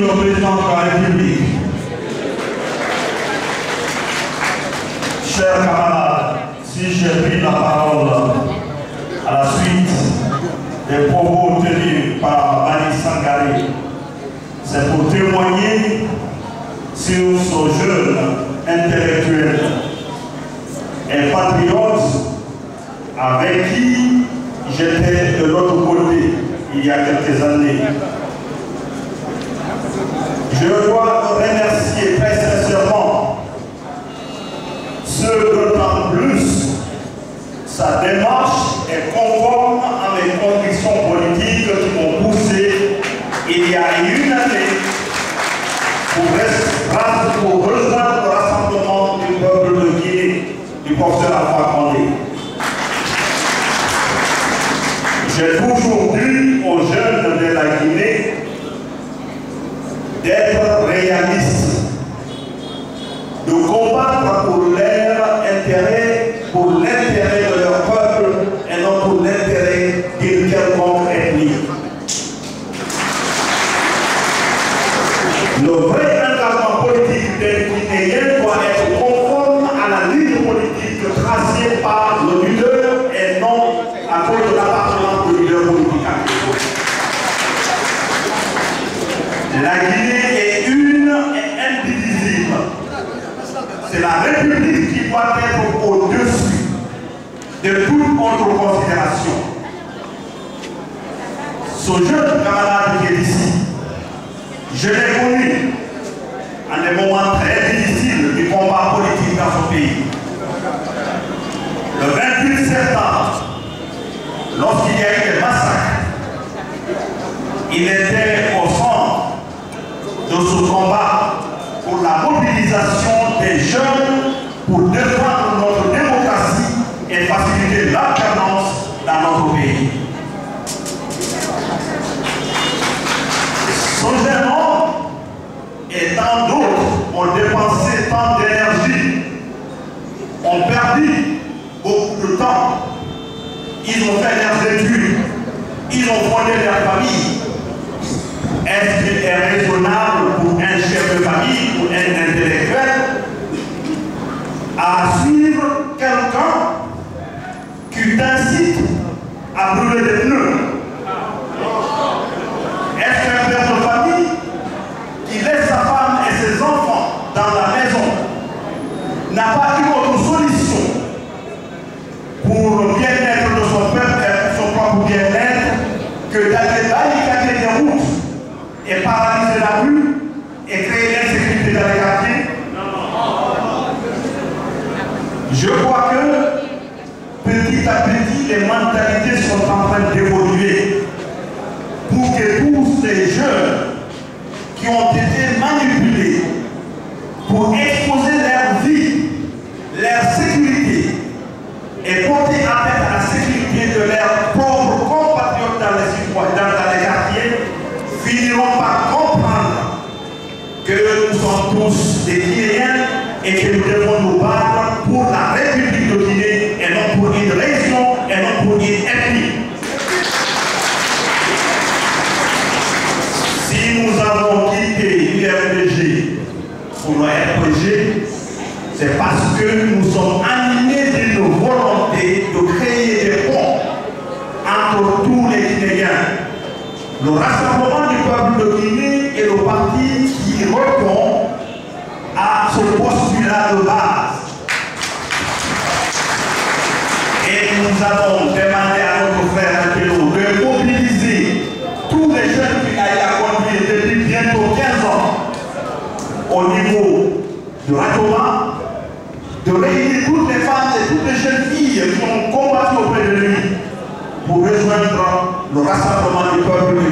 le président de la République, chers camarades, si j'ai pris la parole à la suite des propos tenus par Bani Sangari, c'est pour témoigner sur ce jeune intellectuel et patriote avec qui j'étais de l'autre côté il y a quelques années. Je dois remercier très sincèrement ce d'autant plus sa démarche est conforme à mes convictions politiques qui m'ont poussé il y a une année pour, rejoindre le rassemblement du peuple de Guinée, du professeur Alpha Condé. Toujours d'être réalistes, de combattre pour Qui doit être au-dessus de toute autre considération. Ce jeune camarade qui est ici, je l'ai connu en des moments très difficiles du combat politique dans ce pays. Le 28 septembre, lorsqu'il y a eu des massacres, il était au centre de ce combat pour la mobilisation des jeunes pour défendre notre démocratie et faciliter l'alternance dans notre pays. À brûler des pneus Est-ce qu'un père de famille qui laisse sa femme et ses enfants dans la maison n'a pas une autre solution pour le bien-être de son peuple et son propre bien-être que d'aller barricader des routes et paralyser la rue et créer l'insécurité dans les quartiers Je crois que petit à petit, les mentalités sont en train d'évoluer pour que tous ces jeunes qui ont été manipulés pour exposer leur vie, leur sécurité et porter atteinte à la sécurité de leurs pauvres compatriotes dans les, dans, dans les quartiers, finiront par comprendre que nous sommes tous des Guinéens et que nous devons nous battre pour la République de Guinée et non pour une région et non pour une ethnie. Si nous avons quitté l'URPG pour le RPG, c'est parce que nous sommes animés d'une volonté de créer des ponts entre tous les Guinéens. Le rassemblement peuple de Guinée est le parti qui répond à ce postulat de base. Et nous avons demandé à notre frère Angelo de mobiliser tous les jeunes qui à conduire depuis bientôt 15 ans au niveau de Ratoma, de réunir toutes les femmes et toutes les jeunes filles qui ont combattu auprès de lui pour rejoindre le rassemblement du peuple de